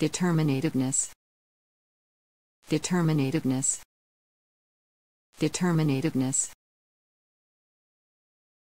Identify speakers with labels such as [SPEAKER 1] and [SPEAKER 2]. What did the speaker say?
[SPEAKER 1] Determinativeness. Determinativeness. Determinativeness.